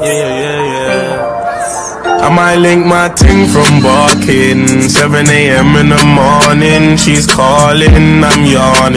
Yeah, yeah, yeah. I might link my ting from barking. 7 a.m. in the morning, she's calling, I'm yawning.